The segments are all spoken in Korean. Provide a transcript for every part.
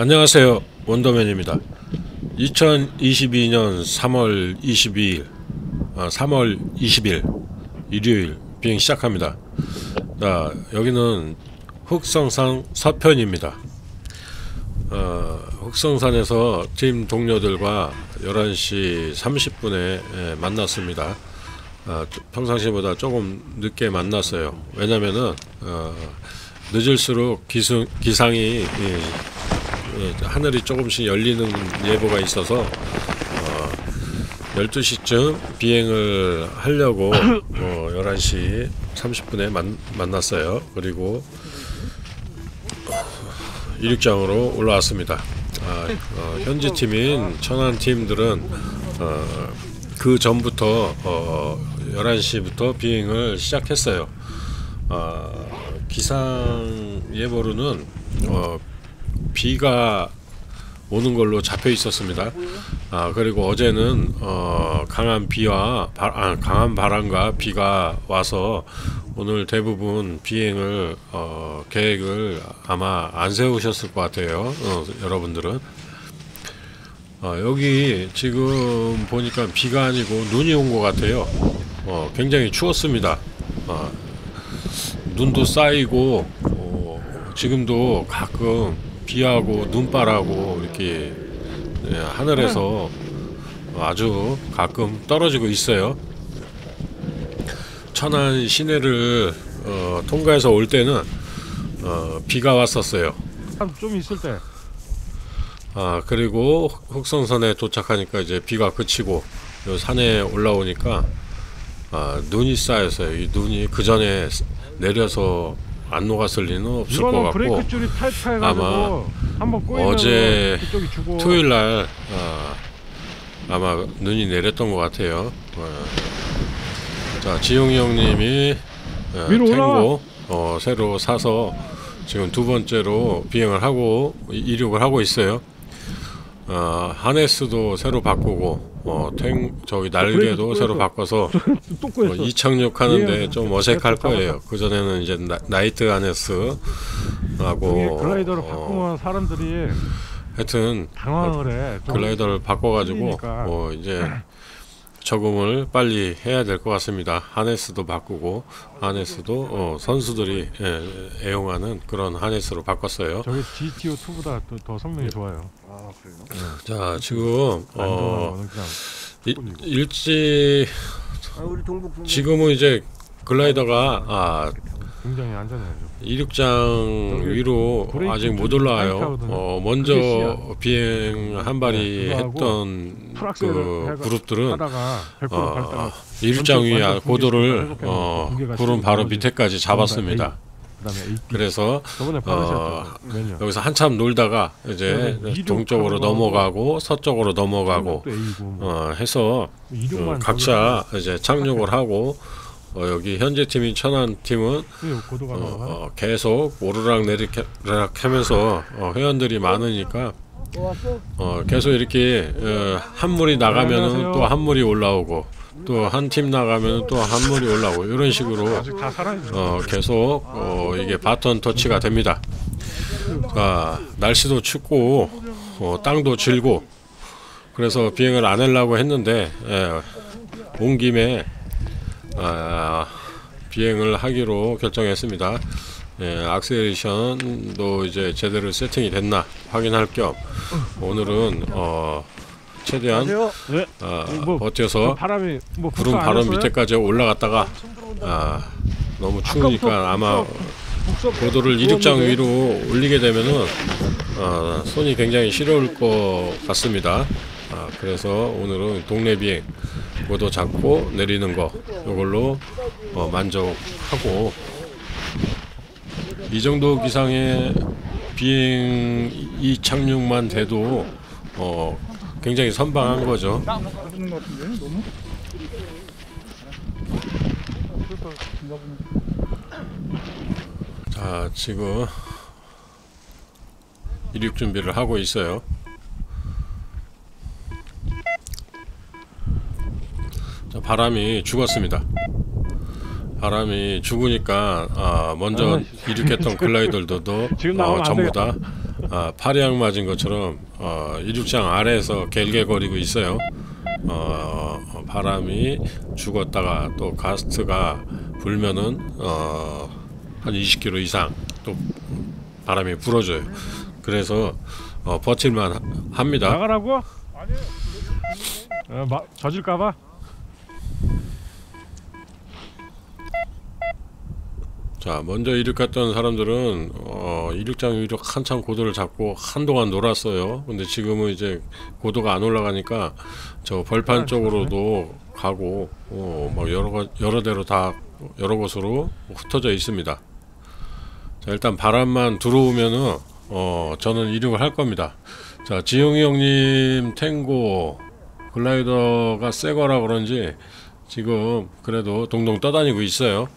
안녕하세요. 원더맨입니다. 2022년 3월 22일 아, 3월 20일 일요일 비행 시작합니다. 자 여기는 흑성산 서편입니다. 어, 흑성산에서 팀 동료들과 11시 30분에 만났습니다. 아, 평상시보다 조금 늦게 만났어요. 왜냐면은 어, 늦을수록 기승, 기상이 예, 예, 하늘이 조금씩 열리는 예보가 있어서 어, 12시쯤 비행을 하려고 어, 11시 30분에 만, 만났어요. 그리고 이륙장으로 올라왔습니다. 아, 어, 현지 팀인 천안 팀들은 어, 그 전부터 어, 11시부터 비행을 시작했어요. 어, 기상 예보로는 어, 비가 오는 걸로 잡혀 있었습니다. 아 그리고 어제는 어, 강한 비와 바, 아, 강한 바람과 비가 와서 오늘 대부분 비행을 어, 계획을 아마 안 세우셨을 것 같아요. 어, 여러분들은 어, 여기 지금 보니까 비가 아니고 눈이 온 것 같아요. 어, 굉장히 추웠습니다. 어, 눈도 쌓이고 어, 지금도 가끔 비하고 눈바라고 이렇게 예, 하늘에서 아주 가끔 떨어지고 있어요. 천안 시내를 어, 통과해서 올 때는 어, 비가 왔었어요. 좀 있을 때 아 그리고 흑성산에 도착하니까 이제 비가 그치고 요 산에 올라오니까 아, 눈이 쌓여서요. 이 눈이 그 전에 내려서 안 녹았을 리는 없을 것 같고 아마 어제 토요일 날 아, 아마 눈이 내렸던 것 같아요. 어. 자 지용이 형님이 어, 탱고 어, 새로 사서 지금 두 번째로 비행을 하고 이- 이륙을 하고 있어요. 어, 하네스도 새로 바꾸고 어, 탱 저기 날개도 브레이크 새로. 바꿔서 또 어, 꼬였어 이착륙 하는데 예, 좀 어색할 됐다, 거예요. 그 전에는 이제 나, 나이트 하네스 하고 이게 글라이더를 어, 바꾸면 사람들이 하여튼 당황을 해 좀. 글라이더를 바꿔가지고. 어, 이제 적응을 빨리 해야 될 것 같습니다. 하네스도 바꾸고 하네스도 어, 선수들이 예, 애용하는 그런 하네스로 바꿨어요. 저게 GTO 2보다 더, 더 성능이 좋아요 아 그래요? 자 지금 어, 일, 일찍 아 지금은 이제 글라이더가 아, 굉장히 안전해요 이륙장 위로 아직 못좀 올라와요. 어, 먼저 비행 한 발이 네, 그거 하고 했던 그 그룹들은 하다가 100% 어, 이륙장 위 고도를 어, 구름 바로 밑에까지 잡았습니다. 그래서 어, 여기서 한참 놀다가 이제 동쪽으로 넘어가고 서쪽으로 넘어가고 뭐. 어, 해서 어, 각자 이제 착륙을 하고 어, 여기 현재 팀인 천안 팀은 그 고도가 어, 어, 계속 오르락 내리락 하면서 어, 회원들이 많으니까 어, 계속 이렇게 어, 한 물이 나가면은 안녕하세요. 또한 물이 올라오고 또 한 팀 나가면은 또한 물이 올라오고 이런 식으로 어, 계속 어, 이게 바톤 터치가 됩니다. 자, 날씨도 춥고 어, 땅도 질고 그래서 비행을 안 하려고 했는데 예, 온 김에 아, 비행을 하기로 결정했습니다. 예, 악셀레이션도 이제 제대로 세팅이 됐나 확인할 겸 오늘은 어, 최대한 네. 아, 뭐, 버텨서 바람이 뭐 구름 바로? 밑에까지 올라갔다가 아, 너무 추우니까 아마 고도를 이륙장 위로 올리게 되면은 어, 손이 굉장히 시려울 것 같습니다. 아, 그래서 오늘은 동네 비행 고도 잡고 내리는 거 이걸로 어, 만족하고 이 정도 기상의 비행 이 착륙만 돼도 어, 굉장히 선방한 거죠. 자 지금 이륙 준비를 하고 있어요. 바람이 죽었습니다. 바람이 죽으니까 아, 먼저 이륙했던 글라이더들도 어, 전부 다 아, 파리약 맞은 것처럼 어, 이륙장 아래에서 갤갤거리고 있어요. 어, 바람이 죽었다가 또 가스트가 불면은 어, 한 20km 이상 또 바람이 불어줘요. 그래서 어, 버틸만 하- 합니다. 나가라고? 아니요. 어, 마, 젖을까봐. 자, 먼저 이륙했던 사람들은 어, 이륙장 위로 한참 고도를 잡고 한동안 놀았어요. 근데 지금은 이제 고도가 안 올라가니까 저 벌판 쪽으로도 가고 어, 막 여러 가- 여러 대로 다 여러 곳으로 흩어져 있습니다. 자, 일단 바람만 들어오면은 어, 저는 이륙을 할 겁니다. 자, 지용이 형님 탱고 글라이더가 새 거라 그런지 지금 그래도 동동 떠다니고 있어요.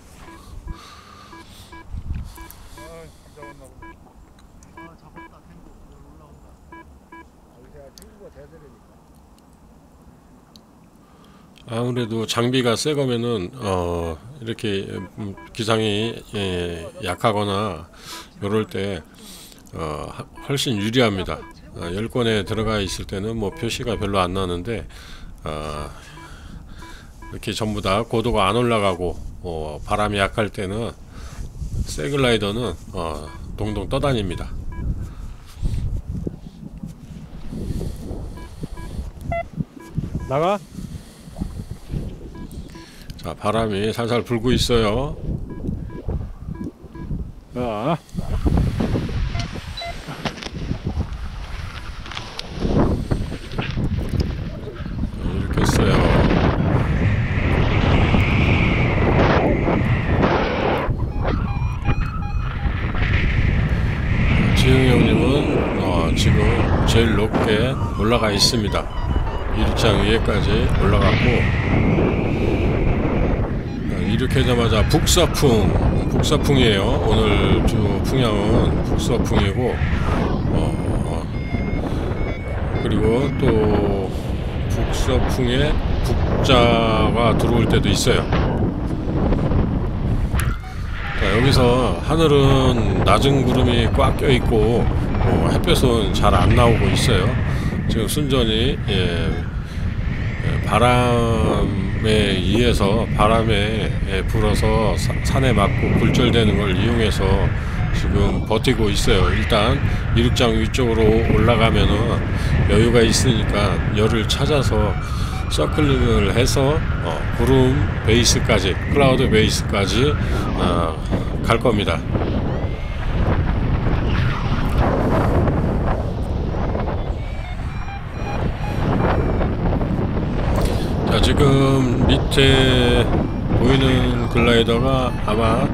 아무래도 장비가 새 거면은 어 이렇게 음, 기상이 예, 약하거나 이럴 때 어, 하- 훨씬 유리합니다. 어, 열권에 들어가 있을 때는 뭐 표시가 별로 안 나는데 어, 이렇게 전부 다 고도가 안 올라가고 어, 바람이 약할 때는 세글라이더는 어, 동동 떠다닙니다. 나가. 자 바람이 살살 불고 있어요. 자, 어, 제일 높게 올라가 있습니다. 이륙장 위에까지 올라갔고 어, 이륙하자마자 북서풍, 북서풍이에요. 오늘 주 풍향은 북서풍이고 어, 그리고 또 북서풍에 북자가 들어올 때도 있어요. 자, 여기서 하늘은 낮은 구름이 꽉 껴 있고 어, 햇볕은 잘 안 나오고 있어요. 지금 순전히 예, 예, 바람에 의해서 바람에 예, 불어서 사- 산에 맞고 굴절되는 걸 이용해서 지금 버티고 있어요. 일단 이륙장 위쪽으로 올라가면은 여유가 있으니까 열을 찾아서 서클링을 해서 어, 구름 베이스까지 클라우드 베이스까지 어, 갈 겁니다. 자 지금 밑에 보이는 글라이더가 아마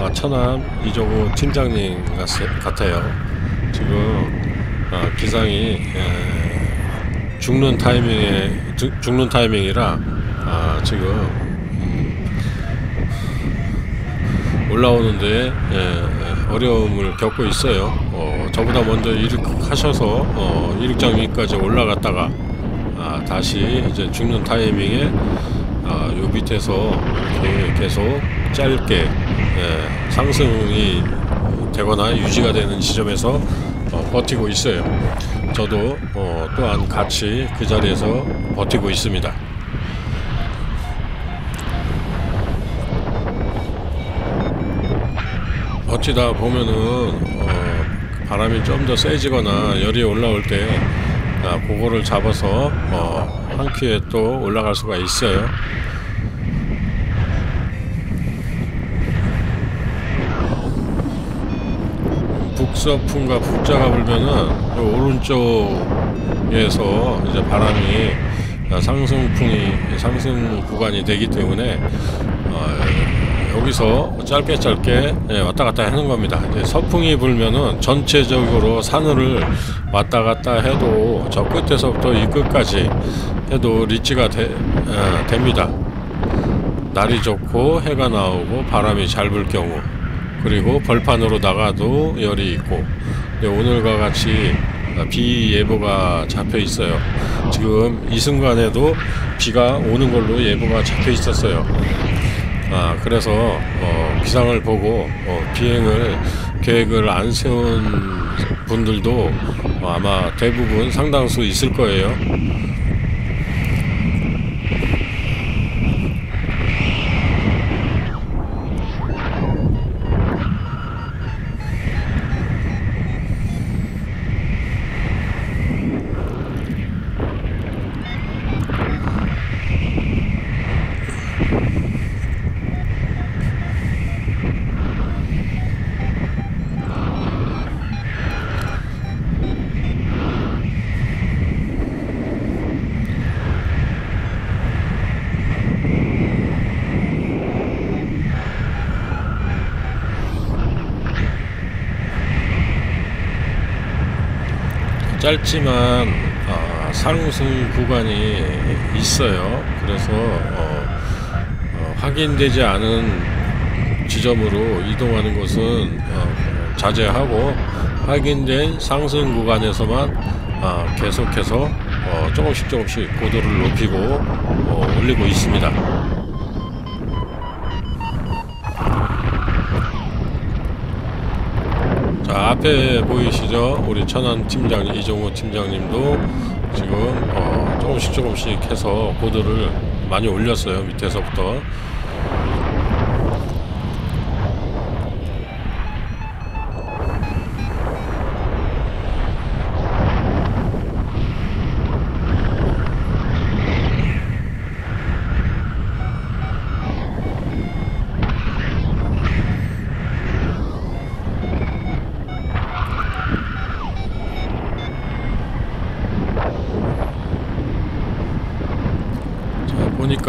어, 천안 이조구 팀장님 같- 같아요. 지금 어, 기상이 에, 죽는 타이밍에 죽- 죽는 타이밍이라 아, 지금 음, 올라오는데 예, 예, 어려움을 겪고 있어요. 어, 저보다 먼저 이륙하셔서 어, 이륙장 위까지 올라갔다가 아, 다시 이제 죽는 타이밍에 아, 요 밑에서 이렇게 계속 짧게 예, 상승이 되거나 유지가 되는 지점에서 어, 버티고 있어요. 저도 어, 또한 같이 그 자리에서 버티고 있습니다. 버티다 보면은 어, 바람이 좀 더 세지거나 열이 올라올 때 아, 그거를 잡아서 어, 한 큐에 또 올라갈 수가 있어요. 북서풍과 북자가 불면은 요 오른쪽에서 이제 바람이 아, 상승풍이 상승 구간이 되기 때문에 어, 여기서 짧게 짧게 예, 왔다 갔다 하는 겁니다. 이제 서풍이 불면은 전체적으로 산을 왔다 갔다 해도 저 끝에서부터 이 끝까지 해도 리치가 되, 어, 됩니다. 날이 좋고 해가 나오고 바람이 잘 불 경우 그리고 벌판으로 나가도 열이 있고 네, 오늘과 같이 어, 비 예보가 잡혀 있어요. 지금 이 순간에도 비가 오는 걸로 예보가 잡혀 있었어요. 아 그래서 어, 기상을 보고 어, 비행을 계획을 안 세운 분들도 어, 아마 대부분 상당수 있을 거예요. 짧지만 아, 상승 구간이 있어요. 그래서 어, 어, 확인되지 않은 지점으로 이동하는 것은 어, 자제하고 확인된 상승 구간에서만 아, 계속해서 어, 조금씩 조금씩 고도를 높이고 어, 올리고 있습니다. 자 앞에 보이시죠? 우리 천안 팀장님 이종호 팀장님도 지금 어, 조금씩 조금씩 해서 고도를 많이 올렸어요 밑에서부터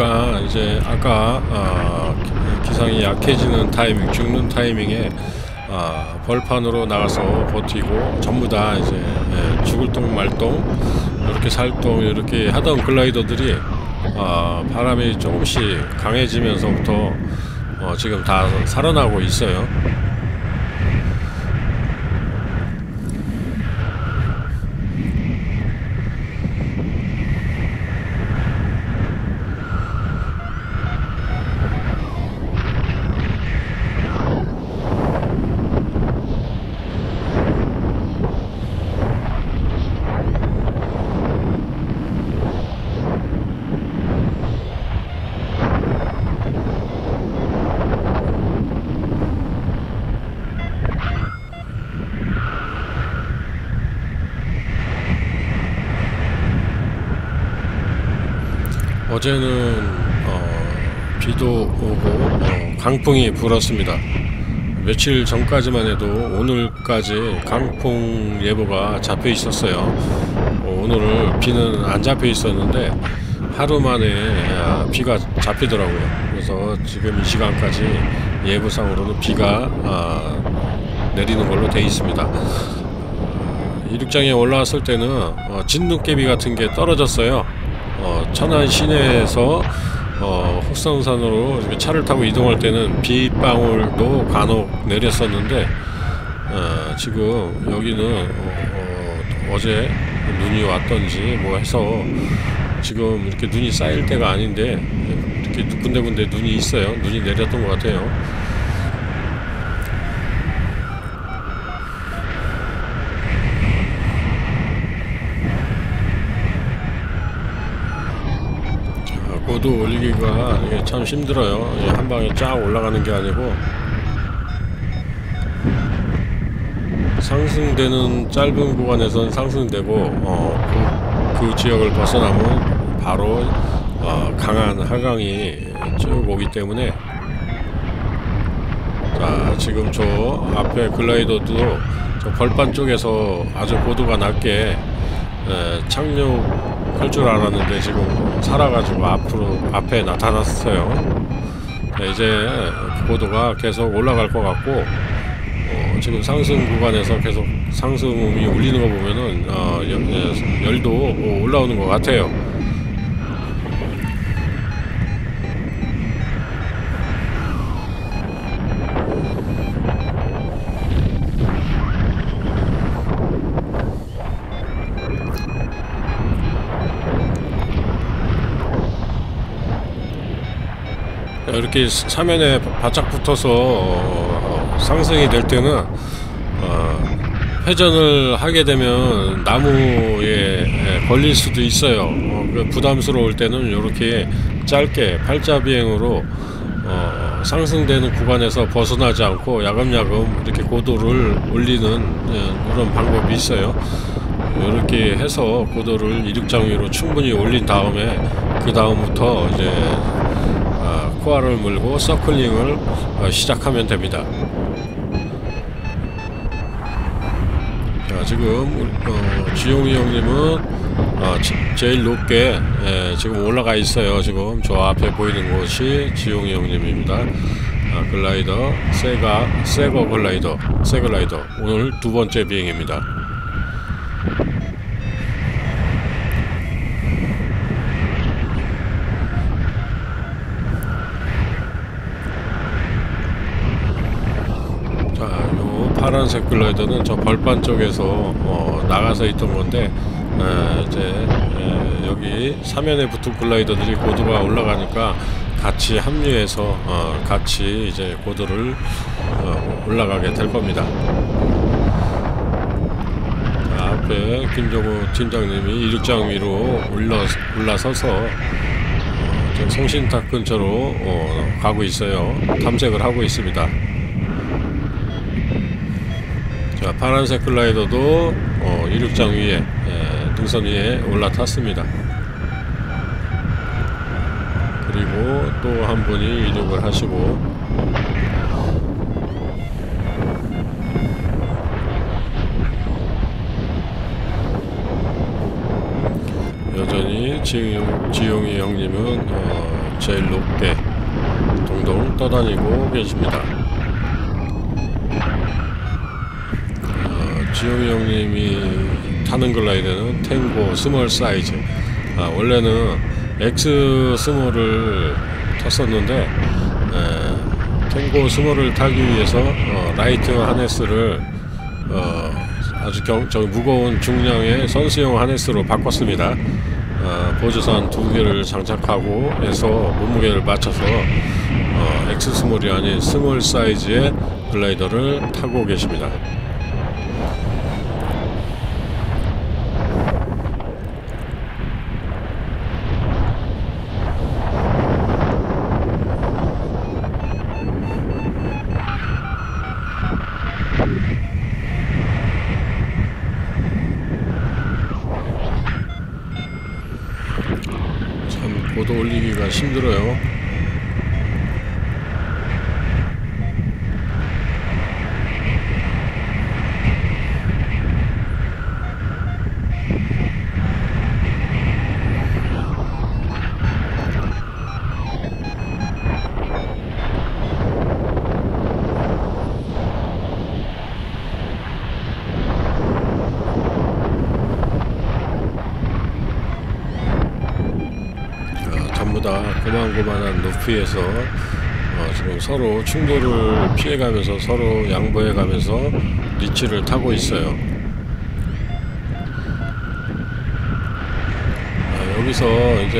보니까 이제 아까 어, 기- 기상이 약해지는 타이밍, 죽는 타이밍에 아, 벌판으로 나가서 버티고 전부 다 이제 예, 죽을 똥 말똥 이렇게 살똥 이렇게 하던 글라이더들이 아, 바람이 조금씩 강해지면서부터 어, 지금 다 살아나고 있어요. 어제는 어, 비도 오고 어, 강풍이 불었습니다. 며칠 전까지만 해도 오늘까지 강풍 예보가 잡혀 있었어요. 어, 오늘은 비는 안 잡혀 있었는데 하루 만에 아, 비가 잡히더라고요. 그래서 지금 이 시간까지 예보상으로는 비가 아, 내리는 걸로 돼 있습니다. 이륙장에 올라왔을 때는 어, 진눈깨비 같은 게 떨어졌어요. 어, 천안 시내에서 어, 흑성산으로 이렇게 차를 타고 이동할 때는 빗방울도 간혹 내렸었는데 어, 지금 여기는 어, 어, 제 눈이 왔던지 뭐 해서 지금 이렇게 눈이 쌓일 때가 아닌데 이렇게 군데군데 눈이 있어요. 눈이 내렸던 것 같아요. 자, 고도 올리기가 참 힘들어요. 한 방에 쫙 올라가는 게 아니고 상승되는 짧은 구간에선 상승되고 어, 그, 그 지역을 벗어나면 바로 어, 강한 하강이 쭉 오기 때문에 자 지금 저 앞에 글라이더도 저 벌판 쪽에서 아주 고도가 낮게 에, 착륙 할 줄 알았는데 지금 살아가지고 앞으로 앞에 나타났어요. 네, 이제 그 고도가 계속 올라갈 것 같고 어, 지금 상승 구간에서 계속 상승음이 울리는 거 보면은 어, 열, 예, 열도 올라오는 것 같아요. 이렇게 사면에 바짝 붙어서 어, 상승이 될 때는 어, 회전을 하게 되면 나무에 예, 걸릴 수도 있어요. 어, 그 부담스러울 때는 이렇게 짧게 팔자 비행으로 어, 상승되는 구간에서 벗어나지 않고 야금야금 이렇게 고도를 올리는 예, 그런 방법이 있어요. 이렇게 해서 고도를 이륙장 위로 충분히 올린 다음에 그 다음부터 이제 아, 코알을 물고 서클링을 어, 시작하면 됩니다. 자, 지금 어, 지용이 형님은 어, 지- 제일 높게 예, 지금 올라가 있어요. 지금 저 앞에 보이는 곳이 지용이 형님입니다. 아, 글라이더 세가 세거 글라이더 세 글라이더 오늘 두 번째 비행입니다. 자, 요 파란색 글라이더는 저 벌판 쪽에서 어, 나가서 있던 건데 에, 이제 에, 여기 사면에 붙은 글라이더들이 고도가 올라가니까 같이 합류해서 어, 같이 이제 고도를 어, 올라가게 될 겁니다. 자, 앞에 김정우 팀장님이 이륙장 위로 올라 올라서서 어, 송신탑 근처로 어, 가고 있어요. 탐색을 하고 있습니다. 자, 파란색 글라이더도 어, 이륙장 위에 에, 등선 위에 올라탔습니다. 그리고 또 한 분이 이륙을 하시고 여전히 지용, 지용이 형님은 어, 제일 높게 동동 떠다니고 계십니다. 지용이 형님이 타는 글라이더는 탱고 small 사이즈. 아, 원래는 X 스몰을 탔었는데 에, 탱고 small을 타기 위해서 어, light harness를 어, 아주 경, 저 무거운 중량의 선수용 harness로 바꿨습니다. 어, 보조선 두 개를 장착하고 해서 몸무게를 맞춰서 어, X 스몰이 아닌 small 사이즈의 글라이더를 타고 계십니다. 올리기가 힘들어요. 높이에서 어, 지금 서로 충돌을 피해가면서 서로 양보해가면서 리치를 타고 있어요. 아, 여기서 이제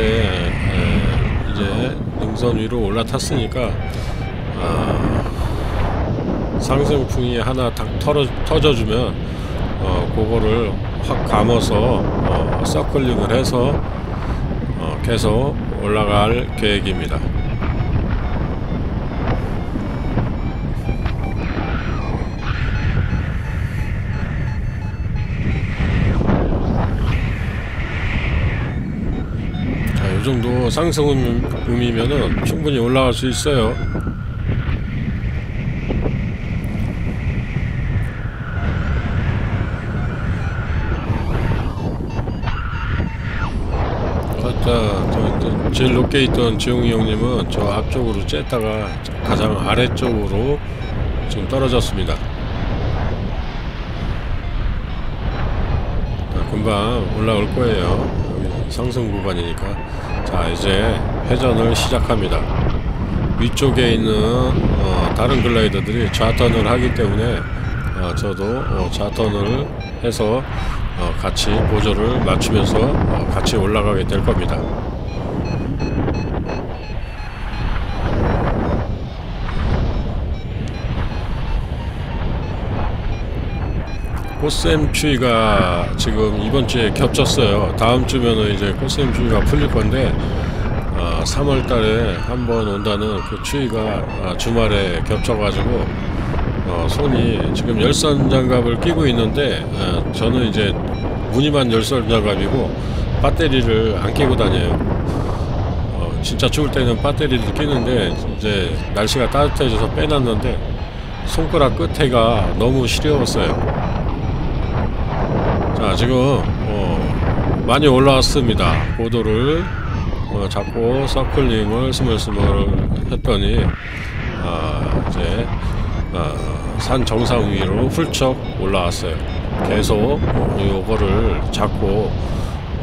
에, 이제 능선 위로 올라탔으니까 아, 상승풍이 하나 딱 털어, 터져주면 어, 그거를 확 감아서 어, 서클링을 해서 어, 계속 올라갈 계획입니다. 정도 상승 음, 음이면은 충분히 올라갈 수 있어요. 제일 높게 있던 지용이 형님은 저 앞쪽으로 쬐다가 가장 아래쪽으로 지금 떨어졌습니다. 자, 금방 올라올 거예요. 상승 구간이니까. 자, 이제 회전을 시작합니다. 위쪽에 있는 어, 다른 글라이더들이 좌턴을 하기 때문에 어, 저도 어, 좌턴을 해서 어, 같이 보조를 맞추면서 어, 같이 올라가게 될 겁니다. 꽃샘 추위가 지금 이번 주에 겹쳤어요. 다음 주면은 이제 꽃샘 추위가 풀릴 건데 어, 3월 달에 한 번 온다는 그 추위가 아, 주말에 겹쳐가지고 어, 손이 지금 열선 장갑을 끼고 있는데 어, 저는 이제 무늬만 열선 장갑이고 배터리를 안 끼고 다녀요. 어, 진짜 추울 때는 배터리를 끼는데 이제 날씨가 따뜻해져서 빼놨는데 손가락 끝에가 너무 시려웠어요. 자 지금 어, 많이 올라왔습니다. 고도를 어, 잡고 서클링을 스물스물 했더니 아, 이제 아, 산 정상 위로 훌쩍 올라왔어요. 계속 어, 요거를 잡고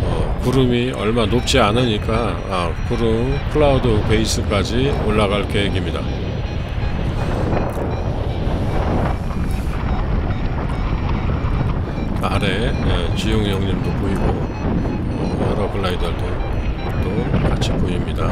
어, 구름이 얼마 높지 않으니까 아, 구름 클라우드 베이스까지 올라갈 계획입니다. 아래 예, 지용이 형님도 보이고 어, 여러 글라이더들도 또 같이 보입니다.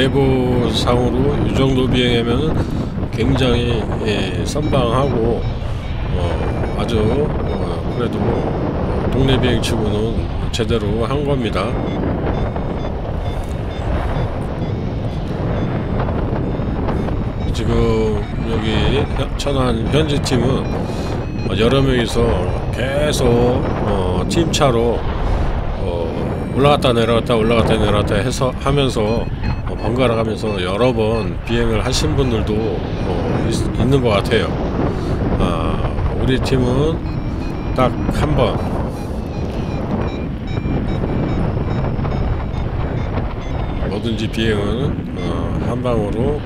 예보상으로 이 정도 비행하면 굉장히 예, 선방하고 어, 아주 어, 그래도 동네 비행치고는 제대로 한 겁니다. 지금 여기 현- 천안 현지 팀은 여러 명이서 계속 어, 팀차로 어, 올라갔다 내려갔다 올라갔다 내려갔다 해서 하면서 어, 번갈아 가면서 여러 번 비행을 하신 분들도 어, 있, 있는 것 같아요. 아, 우리 팀은 딱 한 번. 뭐든지 비행은 어, 한 방으로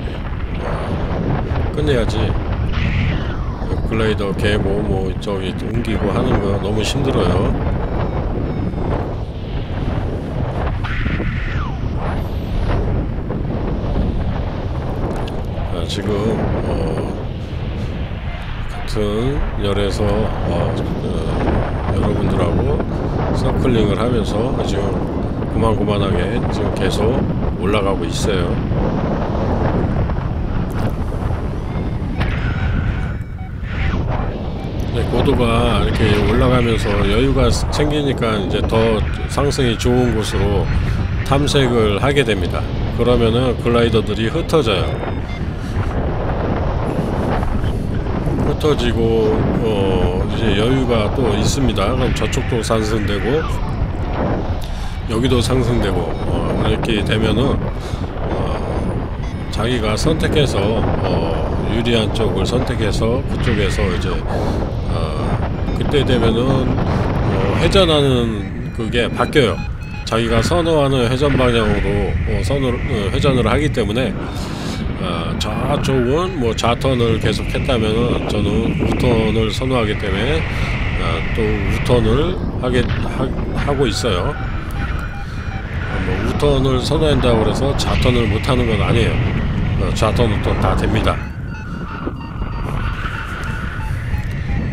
어, 끝내야지. 글라이더 개고 뭐 저기 옮기고 하는 거 너무 힘들어요. 지금 어, 같은 열에서 어, 어, 여러분들하고 서클링을 하면서 지금 고만고만하게 지금 계속 올라가고 있어요. 네, 고도가 이렇게 올라가면서 여유가 생기니까 이제 더 상승이 좋은 곳으로 탐색을 하게 됩니다. 그러면은 글라이더들이 흩어져요. 흩어지고 어 이제 여유가 또 있습니다. 그럼 저쪽도 상승되고 여기도 상승되고 어 이렇게 되면은 어 자기가 선택해서 어 유리한 쪽을 선택해서 그쪽에서 이제 어 그때 되면은 어 회전하는 그게 바뀌어요. 자기가 선호하는 회전 방향으로 어 선을 어 회전을 하기 때문에 어, 저쪽은 뭐 좌턴을 계속 했다면은 저는 우턴을 선호하기 때문에 어, 또 우턴을 하게 하, 고 있어요. 어, 뭐 우턴을 선호한다고 해서 좌턴을 못 하는 건 아니에요. 어, 좌턴 우턴 다 됩니다.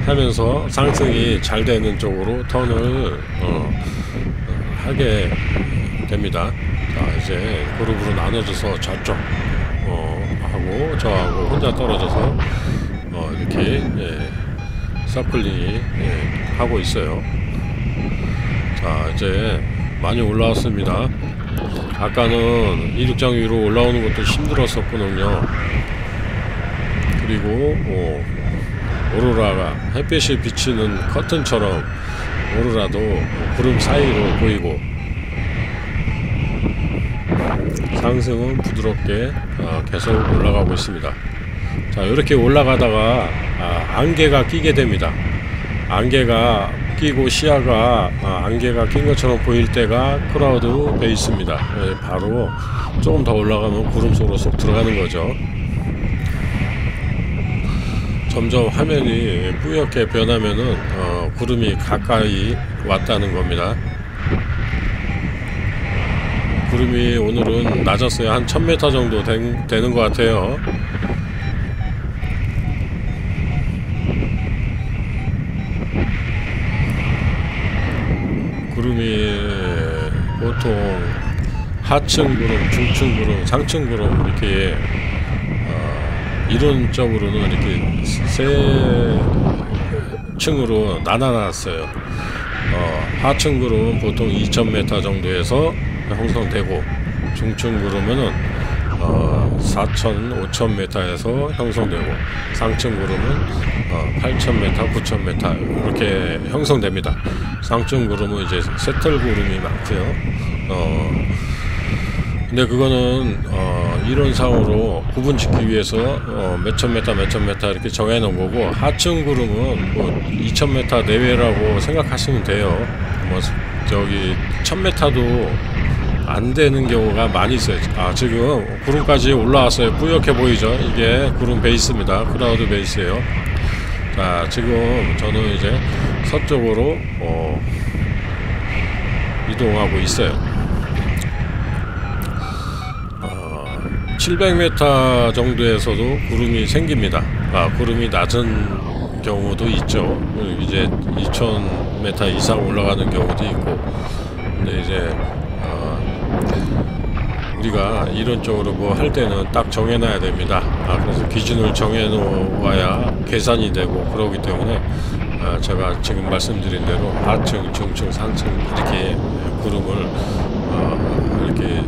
하면서 상승이 잘 되는 쪽으로 턴을 하게 됩니다. 자 이제 그룹으로 나눠져서 저쪽 어, 하고 저하고 혼자 떨어져서 어, 이렇게 예, 서클링이 예, 하고 있어요. 자 이제 많이 올라왔습니다. 아까는 이륙장 위로 올라오는 것도 힘들었었거든요. 그리고 어, 오로라가 햇빛이 비치는 커튼처럼 오로라도 구름 사이로 보이고 상승은 부드럽게 어, 계속 올라가고 있습니다. 자 이렇게 올라가다가 아, 안개가 끼게 됩니다. 안개가 끼고 시야가 아, 안개가 낀 것처럼 보일 때가 cloud base입니다. 예, 바로 조금 더 올라가면 구름 속으로 쏙 들어가는 거죠. 점점 화면이 뿌옇게 변하면은 어, 구름이 가까이 왔다는 겁니다. 구름이 오늘은 낮았어요. 한 1000m 정도 된, 되는 것 같아요. 구름이 보통 하층 구름, 중층 구름, 상층 구름 이렇게 어, 이론적으로는 이렇게 세 층으로 나눠놨어요. 어, 하층 구름은 보통 2,000m 정도에서 형성되고 중층 구름은 어, 4,000, 5,000m에서 형성되고 상층 구름은 어, 8,000m, 9,000m 이렇게 형성됩니다. 상층 구름은 이제 새털 구름이 많고요. 어, 근데 그거는 어, 이론상으로 구분짓기 위해서 어, 몇천 메타 몇천 메타 이렇게 정해놓은 거고 하층 구름은 뭐 2천 메타 내외라고 생각하시면 돼요. 뭐 저기 천 메타도 안 되는 경우가 많이 있어요. 아 지금 구름까지 올라왔어요. 뿌옇게 보이죠? 이게 구름 base입니다. cloud base예요. 자 지금 저는 이제 서쪽으로 어, 이동하고 있어요. 700m 정도에서도 구름이 생깁니다. 아, 구름이 낮은 경우도 있죠. 이제 2000m 이상 올라가는 경우도 있고. 근데 이제 어, 우리가 이론적으로 뭐 할 때는 딱 정해놔야 됩니다. 아, 그래서 기준을 정해놓아야 계산이 되고 그러기 때문에 아, 제가 지금 말씀드린 대로 하층, 중층, 상층 이렇게 구름을 어, 이렇게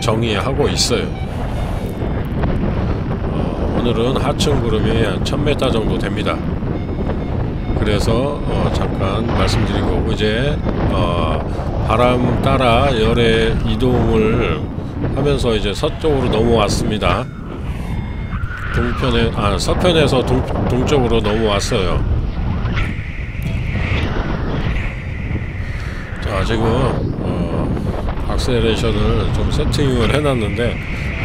정의하고 있어요. 어, 오늘은 하층 구름이 한 1000m 정도 됩니다. 그래서 어, 잠깐 말씀드린 거고 이제 어, 바람 따라 열의 이동을 하면서 이제 서쪽으로 넘어왔습니다. 동편에 아 서편에서 동, 동쪽으로 넘어왔어요. 자 지금 어, 악셀레이션을 좀 세팅을 해놨는데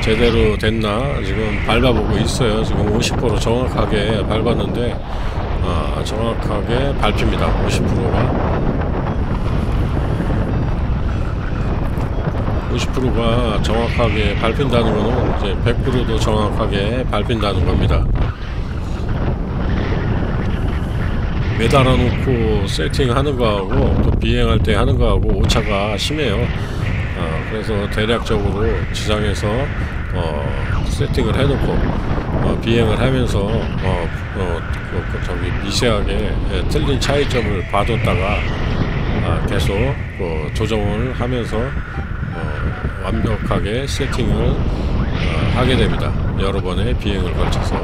제대로 됐나 지금 밟아보고 있어요. 지금 50% 정확하게 밟았는데 아, 정확하게 밟힙니다. 50%가 50%가 정확하게 밟힌다는 거는 이제 100%도 정확하게 밟힌다는 겁니다. 매달아 놓고 세팅하는 거하고 또 비행할 때 하는 거하고 오차가 심해요. 어, 그래서 대략적으로 지상에서 어, 세팅을 해놓고 어, 비행을 하면서 어, 어, 그, 그 저기 미세하게 예, 틀린 차이점을 봐뒀다가 아, 계속 그 조정을 하면서 어, 완벽하게 세팅을 어, 하게 됩니다. 여러 번의 비행을 걸쳐서.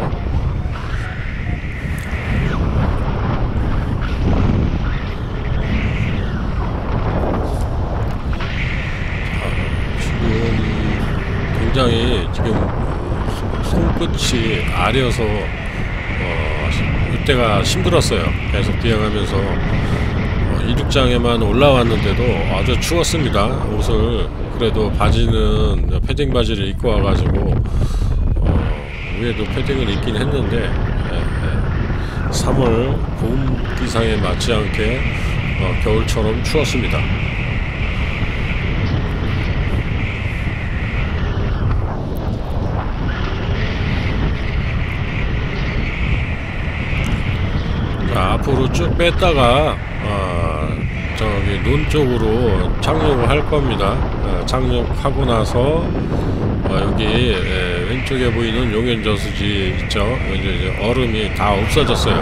지금 굉장히 지금 손끝이 아려서 어, 이때가 힘들었어요. 계속 비행하면서 어, 이륙장에만 올라왔는데도 아주 추웠습니다. 옷을 그래도 바지는 패딩 바지를 입고 와가지고 어, 위에도 패딩을 입긴 했는데 예, 예. 3월 봄 기상에 맞지 않게 어, 겨울처럼 추웠습니다. 자, 앞으로 쭉 뺐다가 어, 저기 논 쪽으로 착륙을 할 겁니다. 어, 착륙하고 나서 어, 여기 에, 왼쪽에 보이는 용현 저수지 있죠. 이제, 얼음이 다 없어졌어요.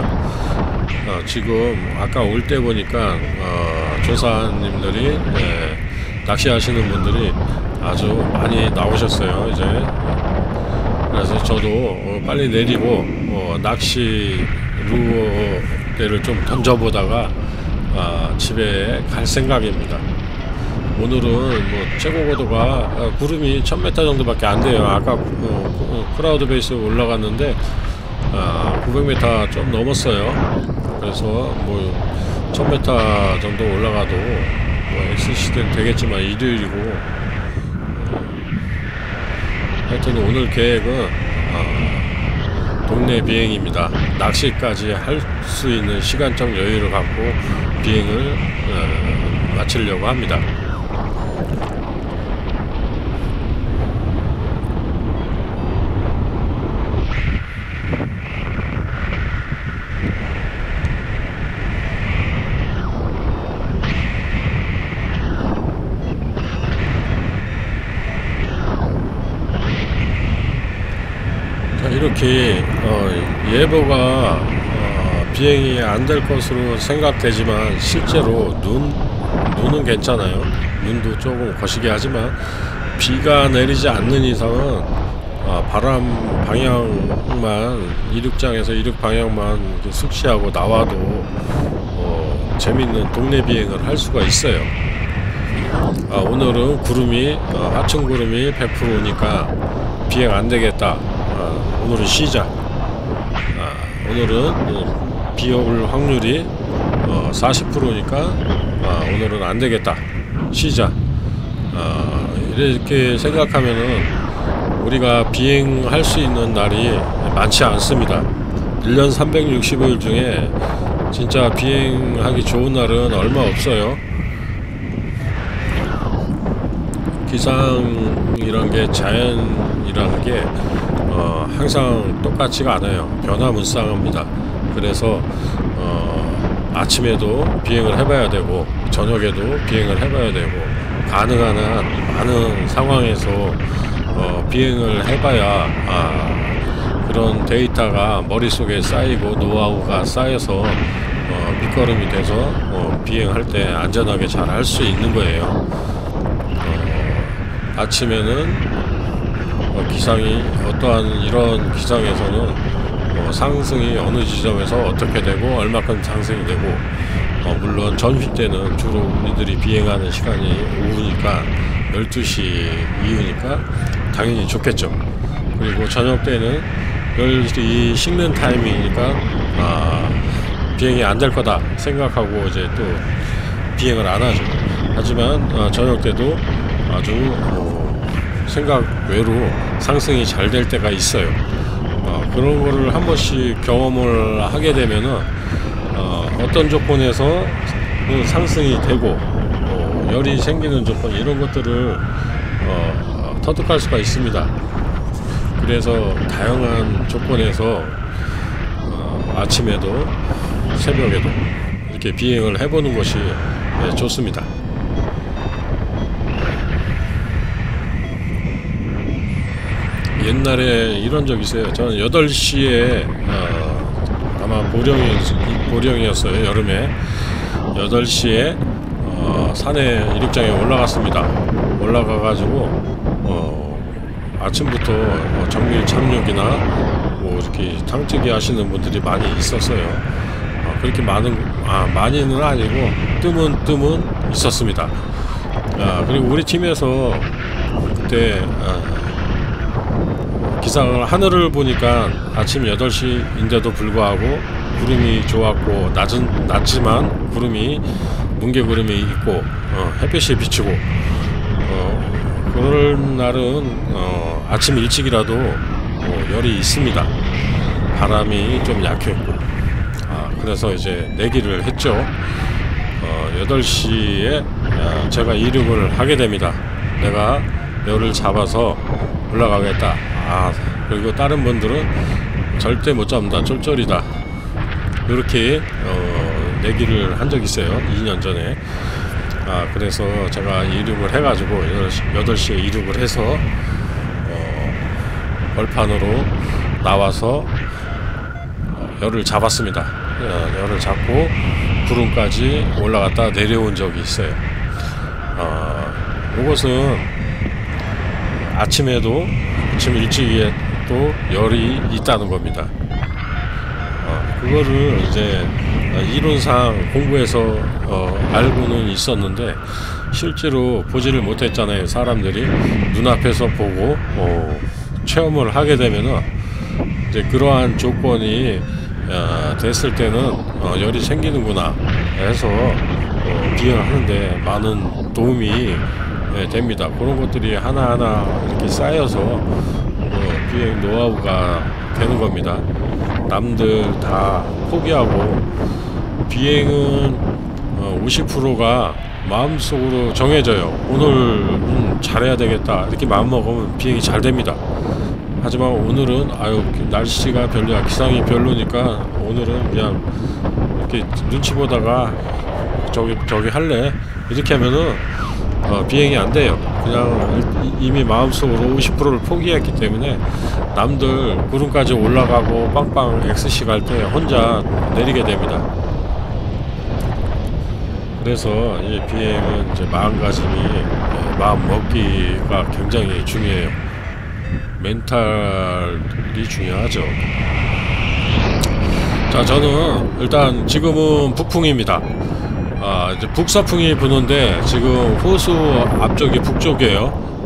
어, 지금 아까 올 때 보니까 어, 조사님들이 에, 낚시하시는 분들이 아주 많이 나오셨어요. 이제 그래서 저도 어, 빨리 내리고 어, 낚시 루어대를 좀 던져보다가 아, 집에 갈 생각입니다. 오늘은 뭐 최고 고도가 아, 구름이 1000m 정도밖에 안 돼요. 아까 어, 어, cloud base 올라갔는데 아, 900m 좀 넘었어요. 그래서 뭐 1000m 정도 올라가도 뭐 XC는 되겠지만 일요일이고 어, 하여튼 오늘 계획은 아, 동네 비행입니다. 낚시까지 할 수 있는 시간적 여유를 갖고 비행을 어, 마치려고 합니다. 자, 이렇게 어, 예보가 어, 비행이 안 될 것으로 생각되지만 실제로 눈 눈은 괜찮아요. 눈도 조금 거시기 하지만 비가 내리지 않는 이상은 어, 바람 방향만 이륙장에서 이륙 방향만 숙시하고 나와도 어, 재밌는 동네 비행을 할 수가 있어요. 아, 오늘은 구름이 어, 하층 구름이 100%니까 비행 안 되겠다. 아, 오늘은 쉬자. 아, 오늘은 어, 비올 확률이 어, 40%니까 아, 오늘은 안 되겠다. 쉬자. 아, 이렇게 생각하면은 우리가 비행할 수 있는 날이 많지 않습니다. 1년 365일 중에 진짜 비행하기 좋은 날은 얼마 없어요. 기상이란 게 자연이란 게 어, 항상 똑같지가 않아요. 변화무쌍합니다. 그래서 어, 아침에도 비행을 해봐야 되고 저녁에도 비행을 해봐야 되고 가능한 한 많은 상황에서 어, 비행을 해봐야 아, 그런 데이터가 머릿속에 쌓이고 노하우가 쌓여서 어, 밑거름이 돼서 어, 비행할 때 안전하게 잘 할 수 있는 거예요. 아침에는 어, 기상이 어떠한 이런 기상에서는 어, 상승이 어느 지점에서 어떻게 되고 얼마큼 상승이 되고 어, 물론 전휘 때는 주로 우리들이 비행하는 시간이 오후니까 12시 이후니까 당연히 좋겠죠. 그리고 저녁 때는 이 식는 타이밍이니까 아, 비행이 안 될 거다 생각하고 이제 또 비행을 안 하죠. 하지만 어, 저녁 때도 아주 어, 생각 외로 상승이 잘 될 때가 있어요. 어, 그런 거를 한 번씩 경험을 하게 되면은 어, 어떤 조건에서 그 상승이 되고 어, 열이 생기는 조건 이런 것들을 어, 터득할 수가 있습니다. 그래서 다양한 조건에서 어, 아침에도 새벽에도 이렇게 비행을 해보는 것이 네, 좋습니다. 옛날에 이런 적 있어요. 저는 8시에 어, 아마 보령이, 보령이었어요. 여름에 8시에 어, 산에 이륙장에 올라갔습니다. 올라가가지고 어, 아침부터 뭐 정밀 착륙이나 뭐 이렇게 탕찌기 하시는 분들이 많이 있었어요. 어, 그렇게 많은 아 많이는 아니고 뜸은 뜸은 있었습니다. 아, 그리고 우리 팀에서 그때 아, 기상을 하늘을 보니까 아침 8시인데도 불구하고 구름이 좋았고 낮은 낮지만 구름이 뭉게 구름이 있고 어, 햇빛이 비치고 어, 그럴 날은 어, 아침 일찍이라도 어, 열이 있습니다. 바람이 좀 약했고 아, 그래서 이제 내기를 했죠. 어, 8시에 아, 제가 이륙을 하게 됩니다. 내가 열을 잡아서 올라가겠다. 아 그리고 다른 분들은 절대 못 잡는다. 쫄쫄이다. 이렇게 어, 내기를 한 적이 있어요. 2년 전에. 아 그래서 제가 이륙을 해가지고 8시, 8시에 이륙을 해서 어, 벌판으로 나와서 어, 열을 잡았습니다. 어, 열을 잡고 구름까지 올라갔다 내려온 적이 있어요. 어, 이것은 아침에도 아침 일찍에 또 열이 있다는 겁니다. 어, 그거를 이제 이론상 공부해서 어, 알고는 있었는데 실제로 보지를 못했잖아요. 사람들이 눈앞에서 보고 어, 체험을 하게 되면은 이제 그러한 조건이 어, 됐을 때는 어, 열이 생기는구나 해서 어, 비행을 하는데 많은 도움이 예, 됩니다. 그런 것들이 하나하나 이렇게 쌓여서 어, 비행 노하우가 되는 겁니다. 남들 다 포기하고 비행은 어, 50%가 마음속으로 정해져요. 오늘은 잘해야 되겠다 이렇게 마음 먹으면 비행이 잘 됩니다. 하지만 오늘은 아유 날씨가 별로야 기상이 별로니까 오늘은 그냥 이렇게 눈치 보다가 저기 저기 할래 이렇게 하면은 어, 비행이 안 돼요. 그냥 이- 이미 마음속으로 50%를 포기했기 때문에 남들 구름까지 올라가고 빵빵 XC 갈 때 혼자 내리게 됩니다. 그래서 이 비행은 이제 마음가짐이 예, 마음 먹기가 굉장히 중요해요. 멘탈이 중요하죠. 자, 저는 일단 지금은 북풍입니다. 아, 이제 북서풍이 부는데 지금 호수 앞쪽이 북쪽이에요.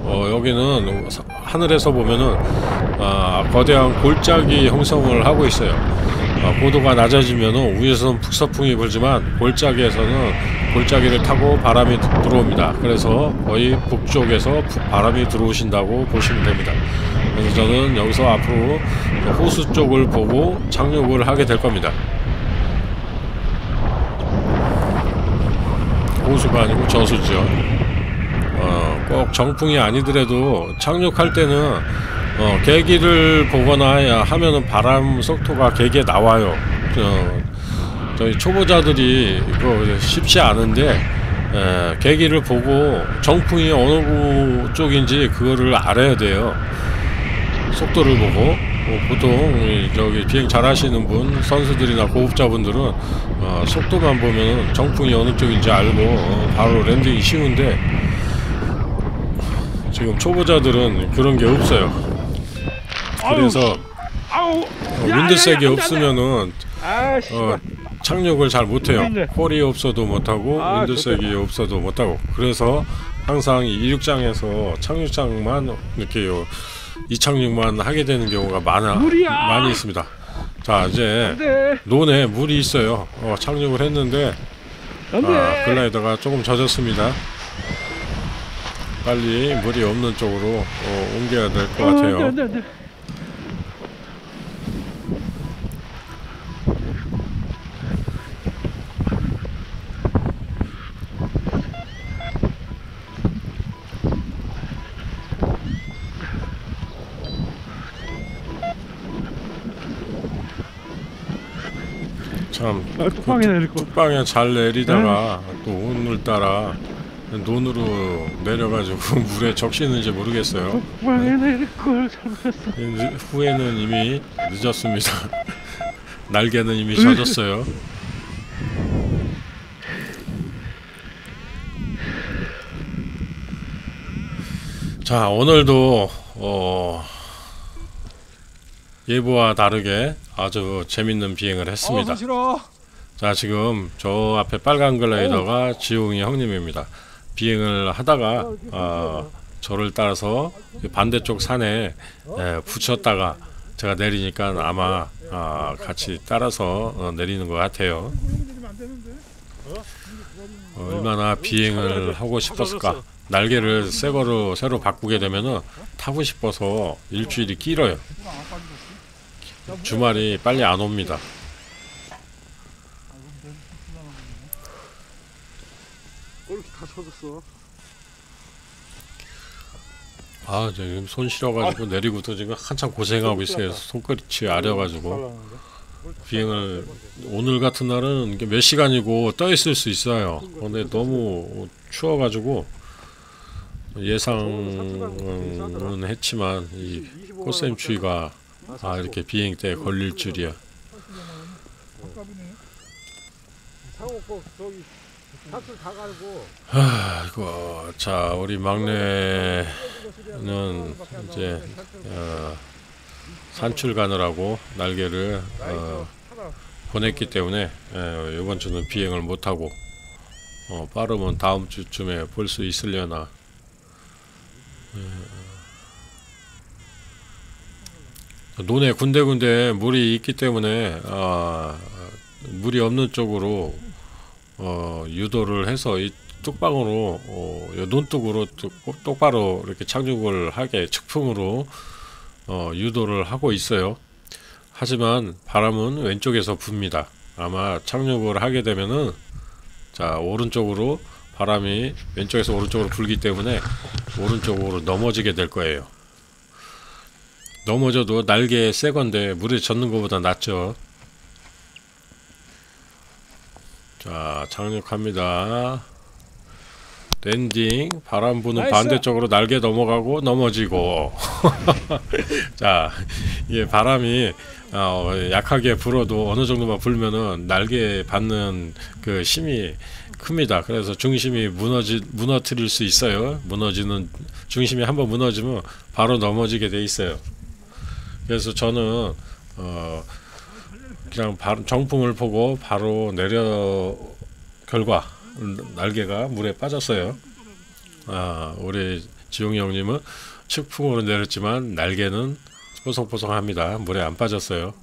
어, 여기는 사- 하늘에서 보면은 아, 거대한 골짜기 형성을 하고 있어요. 아, 고도가 낮아지면은 위에서는 북서풍이 불지만 골짜기에서는 골짜기를 타고 바람이 드- 들어옵니다. 그래서 거의 북쪽에서 부- 바람이 들어오신다고 보시면 됩니다. 그래서 저는 여기서 앞으로 호수 쪽을 보고 착륙을 하게 될 겁니다. 호수가 아니고 저수죠. 어, 꼭 정풍이 아니더라도 착륙할 때는 어, 계기를 보거나 야- 하면은 바람 속도가 계기에 나와요. 어, 저희 초보자들이 이거 쉽지 않은데 에, 계기를 보고 정풍이 어느 쪽인지 그거를 알아야 돼요. 속도를 보고 어, 보통 이 저기 비행 잘하시는 분 선수들이나 고급자분들은 어, 속도만 보면 정풍이 어느 쪽인지 알고 어, 바로 랜딩이 쉬운데 지금 초보자들은 그런 게 없어요. 그래서. 어, 윈드색이 없으면은 아, 씨. 어, 착륙을 잘 못해요. 홀이 없어도 못하고 아, 윈드색이 없어도 못하고 그래서 항상 이 이륙장에서 착륙장만 이렇게 요 이착륙만 하게 되는 경우가 많아 물이야! 많이 있습니다. 자 이제 네. 논에 물이 있어요. 어, 착륙을 했는데. 아, 글라이더가 조금 젖었습니다. 빨리 물이 없는 쪽으로 어, 옮겨야 될 것 같아요. 안 돼, 안 돼, 안 돼. 참 아, 뚝방에 내릴 거. 뚝방에 잘 내리다가 또 오늘따라 논으로 내려가지고 물에 적시는지 모르겠어요. 뚝방에 내릴 걸 잘못했어. 후에는 이미 늦었습니다. 날개는 이미 젖었어요. 자 오늘도 어, 예보와 다르게 아주 재밌는 비행을 했습니다. 어. 자 지금 저 앞에 빨간 글라이더가 지웅이 형님입니다. 비행을 하다가 아, 저를 따라서 그 반대쪽 산에 예, 붙였다가 제가 내리니까 아마 아, 같이 따라서 어, 내리는 것 같아요. 어, 얼마나 비행을 하고 싶었을까? 날개를 새 거로 새로 바꾸게 되면은 타고 싶어서 일주일이 길어요. 주말이 빨리 안 옵니다. 이렇게 다 젖었어. 아, 저 지금 손 실어가지고 내리고도 지금 한참 고생하고 있어요. 손끝이 아려가지고 비행을 오늘 같은 날은 몇 시간이고 떠 있을 수 있어요. 근데 너무 추워가지고 예상은 했지만 이 꽃샘 추위가 아 이렇게 비행 때 걸릴 줄이야. 아이고 자 우리 막내는 이제 어, 산출 가느라고 날개를 어, 보냈기 때문에 예, 이번 주는 비행을 못 하고 어, 빠르면 다음 주쯤에 볼 수 있으려나. 예. 논에 군데군데 물이 있기 때문에 아, 물이 없는 쪽으로 어, 유도를 해서 이 뚝방으로 어, 요 논뚝으로 뚝- 똑바로 이렇게 착륙을 하게 측풍으로 어, 유도를 하고 있어요. 하지만 바람은 왼쪽에서 붑니다. 아마 착륙을 하게 되면은 자 오른쪽으로 바람이 왼쪽에서 오른쪽으로 불기 때문에 오른쪽으로 넘어지게 될 거예요. 넘어져도 날개 새 건데 물에 젖는 것보다 낫죠. 자 착륙합니다. landing 바람 부는 nice. 반대쪽으로 날개 넘어가고 넘어지고 자 이게 바람이 어, 약하게 불어도 어느 정도만 불면은 날개 받는 그 힘이 큽니다. 그래서 중심이 무너지 무너뜨릴 수 있어요. 무너지는 중심이 한번 무너지면 바로 넘어지게 돼 있어요. 그래서 저는 어 그냥 바, 정품을 보고 바로 내려 결과 날개가 물에 빠졌어요. 아 우리 지용이 형님은 측풍으로 내렸지만 날개는 뽀송뽀송합니다. 물에 안 빠졌어요.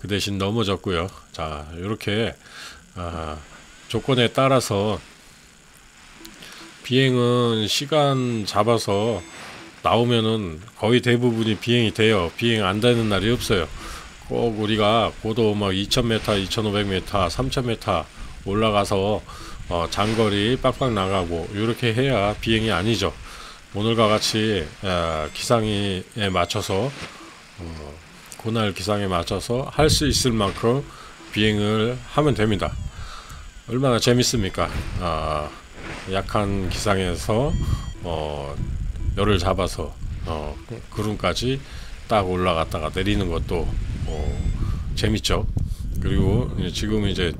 그 대신 넘어졌고요. 자 이렇게 아, 조건에 따라서 비행은 시간 잡아서 나오면은 거의 대부분이 비행이 돼요. 비행 안 되는 날이 없어요. 꼭 우리가 고도 막 2000m, 2500m, 3000m 올라가서 어, 장거리 빡빡 나가고 이렇게 해야 비행이 아니죠. 오늘과 같이 아, 기상에 맞춰서 어, 그날 기상에 맞춰서 할 수 있을 만큼 비행을 하면 됩니다. 얼마나 재밌습니까? 아, 약한 기상에서 어, 열을 잡아서 어, 구름까지 딱 올라갔다가 내리는 것도 어, 재밌죠. 그리고 지금 이제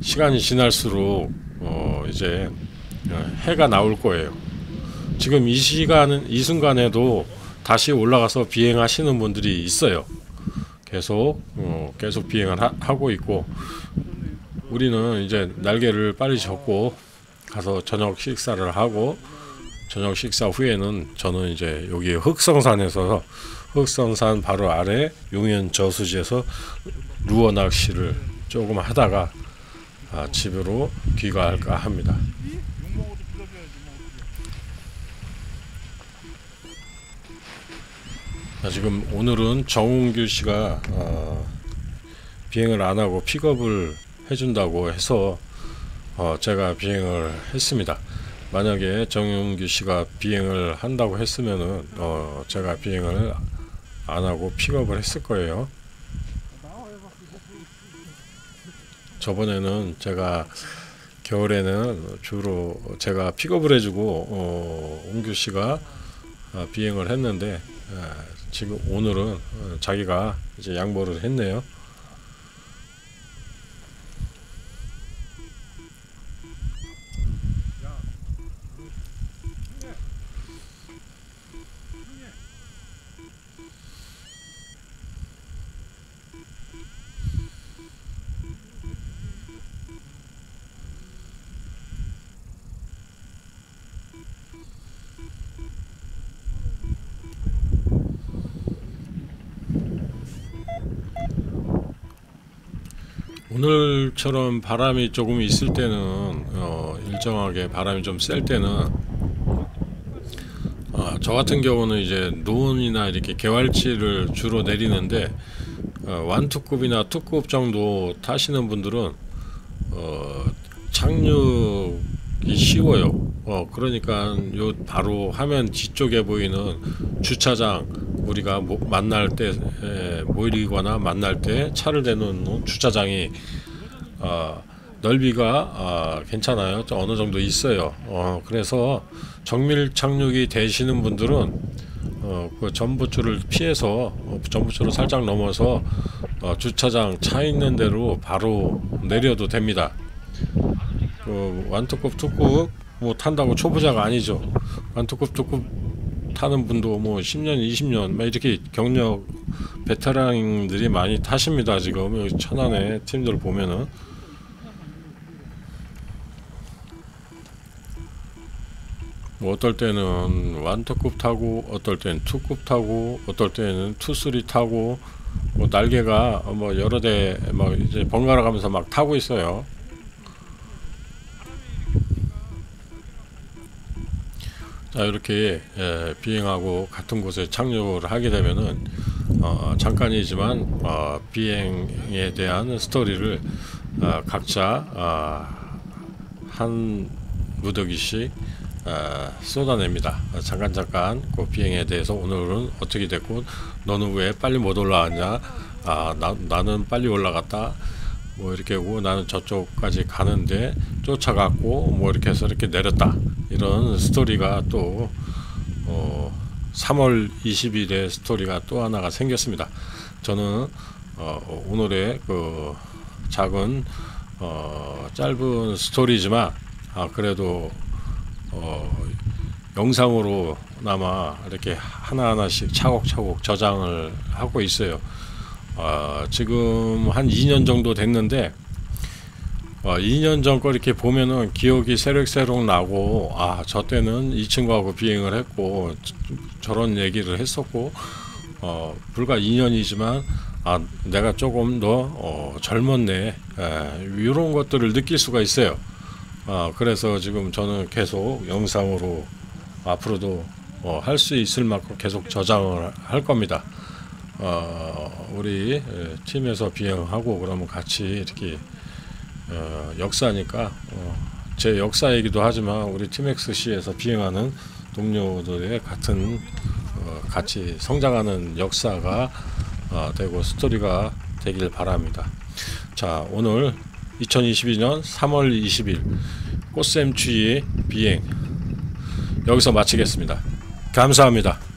시간이 지날수록 어, 이제 어, 해가 나올 거예요. 지금 이 시간은 이 순간에도 다시 올라가서 비행하시는 분들이 있어요. 계속 어, 계속 비행을 하, 하고 있고 우리는 이제 날개를 빨리 접고 가서 저녁 식사를 하고 저녁 식사 후에는 저는 이제 여기 흑성산에서 흑성산 바로 아래 용현 저수지에서 루어 낚시를 조금 하다가 아, 집으로 귀가할까 합니다. 자, 지금 오늘은 정웅규 씨가 어, 비행을 안 하고 픽업을 해준다고 해서 어, 제가 비행을 했습니다. 만약에 정용규 씨가 비행을 한다고 했으면은 어, 제가 비행을 안 하고 픽업을 했을 거예요. 저번에는 제가 겨울에는 주로 제가 픽업을 해주고 어, 옹규 씨가 아, 비행을 했는데 아, 지금 오늘은 어, 자기가 이제 양보를 했네요. 오늘처럼 바람이 조금 있을 때는 어, 일정하게 바람이 좀 셀 때는 어, 저 같은 경우는 이제 노원이나 이렇게 개활치를 주로 내리는데 어, 완투급이나 투급 정도 타시는 분들은 어, 착륙이 쉬워요. 어, 그러니까 요 바로 화면 뒤쪽에 보이는 주차장 우리가 모, 만날 때 에, 모이거나 만날 때 차를 대놓는 주차장이 어, 넓이가 어, 괜찮아요. 좀 어느 정도 있어요. 어, 그래서 정밀 착륙이 되시는 분들은 어, 그 전부줄을 피해서 어, 전부줄을 살짝 넘어서 어, 주차장 차 있는 대로 바로 내려도 됩니다. 그 완투급 투급 뭐 탄다고 초보자가 아니죠. 완투급 투급 타는 분도 뭐 10년, 20년 막 이렇게 경력 베테랑들이 많이 타십니다. 지금 천안의 팀들 보면은 뭐 어떨 때는 완투급 타고 어떨 때는 투급 타고 어떨 때는 투쓰리 타고 뭐 날개가 뭐 여러 대 막 이제 번갈아 가면서 막 타고 있어요. 자 이렇게 예, 비행하고 같은 곳에 착륙을 하게 되면은 어, 잠깐이지만 어, 비행에 대한 스토리를 어, 각자 어, 한 무더기씩 어, 쏟아냅니다. 어, 잠깐 잠깐 그 비행에 대해서 오늘은 어떻게 됐고 너는 왜 빨리 못 올라왔냐? 아, 나, 나는 빨리 올라갔다. 뭐 이렇게 하고 나는 저쪽까지 가는데 쫓아갔고 뭐 이렇게 해서 이렇게 내렸다. 이런 스토리가 또 어, 3월 20일에 스토리가 또 하나가 생겼습니다. 저는 어, 오늘의 그 작은 어, 짧은 스토리지만 아, 그래도 어, 영상으로나마 이렇게 하나하나씩 차곡차곡 저장을 하고 있어요. 어, 지금 한 2년 정도 됐는데 어, 2년 전 거 이렇게 보면은 기억이 새록새록 나고 아 저 때는 이 친구하고 비행을 했고 저- 저런 얘기를 했었고 어, 불과 2년이지만 아 내가 조금 더 어, 젊었네 에, 이런 것들을 느낄 수가 있어요. 아, 그래서 지금 저는 계속 영상으로 앞으로도 어, 할수 있을 만큼 계속 저장을 할 겁니다. 어, 우리 에, 팀에서 비행하고 그러면 같이 이렇게 어, 역사니까 어, 제 역사이기도 하지만 우리 팀엑스C에서 비행하는 동료들의 같은 어, 같이 성장하는 역사가 어, 되고 스토리가 되길 바랍니다. 자 오늘 2022년 3월 20일 꽃샘 추위 비행 여기서 마치겠습니다. 감사합니다.